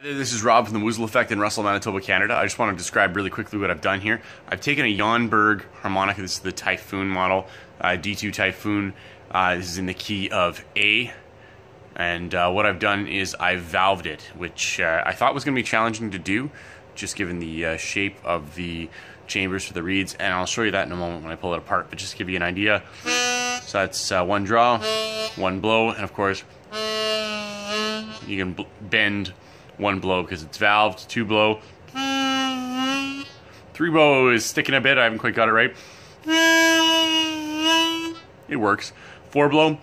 This is Rob from the Woozle Effect in Russell, Manitoba, Canada. I just want to describe really quickly what I've done here. I've taken a Yonberg harmonica. This is the Typhoon model, uh, D2 Typhoon. Uh, this is in the key of A. And uh, what I've done is I've valved it, which uh, I thought was going to be challenging to do, just given the uh, shape of the chambers for the reeds. And I'll show you that in a moment when I pull it apart. But just to give you an idea, so that's uh, one draw, one blow, and of course, you can bend one blow because it's valved, two blow. Three blow is sticking a bit, I haven't quite got it right. It works. Four blow.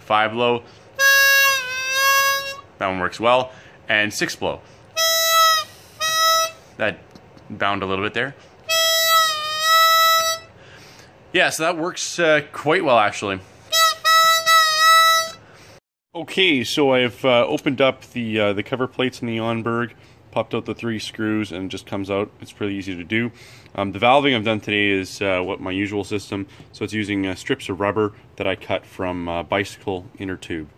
Five blow. That one works well. And six blow. That bound a little bit there. Yeah, so that works uh, quite well actually. Okay, so I've uh, opened up the uh, the cover plates in the Yonberg, popped out the three screws, and just comes out. It's pretty easy to do. Um, the valving I've done today is uh, what my usual system. So it's using uh, strips of rubber that I cut from uh, bicycle inner tube.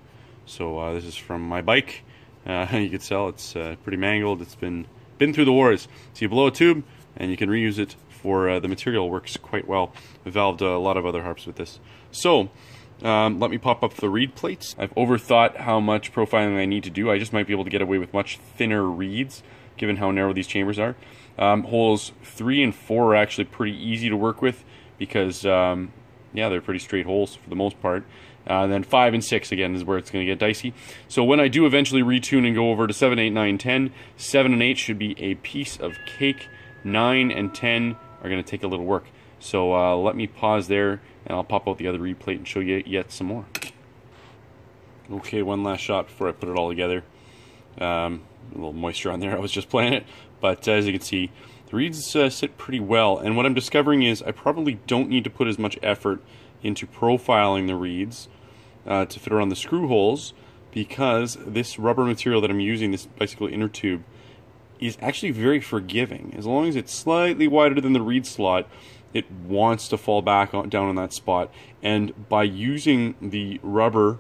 So uh, this is from my bike. you can tell it's pretty mangled. It's been been through the wars. So you blow a tube, and you can reuse it for the material. Works quite well. I've valved a lot of other harps with this. So um, let me pop up the reed plates. I've overthought how much profiling I need to do. I just might be able to get away with much thinner reeds, given how narrow these chambers are. Um, holes 3 and 4 are actually pretty easy to work with because, um, yeah, they're pretty straight holes for the most part. Uh, and then 5 and 6, again, is where it's going to get dicey. So when I do eventually retune and go over to 7, 8, 9, 10, 7 and 8 should be a piece of cake. 9 and 10 are going to take a little work. So uh, let me pause there and I'll pop out the other reed plate and show you yet some more. Okay, one last shot before I put it all together. Um, a little moisture on there, I was just playing it. But uh, as you can see, the reeds uh, sit pretty well. And what I'm discovering is I probably don't need to put as much effort into profiling the reeds uh, to fit around the screw holes because this rubber material that I'm using, this bicycle inner tube, is actually very forgiving. As long as it's slightly wider than the reed slot, it wants to fall back on, down on that spot. And by using the rubber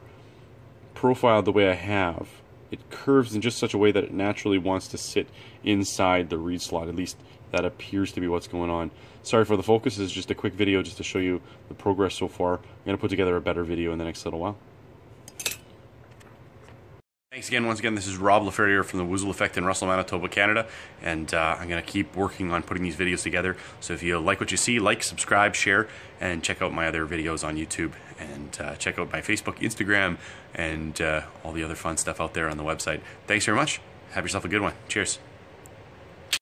profile the way I have, it curves in just such a way that it naturally wants to sit inside the reed slot. At least that appears to be what's going on. Sorry for the focus. This is just a quick video just to show you the progress so far. I'm going to put together a better video in the next little while. Thanks again. Once again, this is Rob LaFerriere from the Woozle Effect in Russell, Manitoba, Canada. And uh, I'm going to keep working on putting these videos together. So if you like what you see, like, subscribe, share, and check out my other videos on YouTube. And uh, check out my Facebook, Instagram, and uh, all the other fun stuff out there on the website. Thanks very much. Have yourself a good one. Cheers.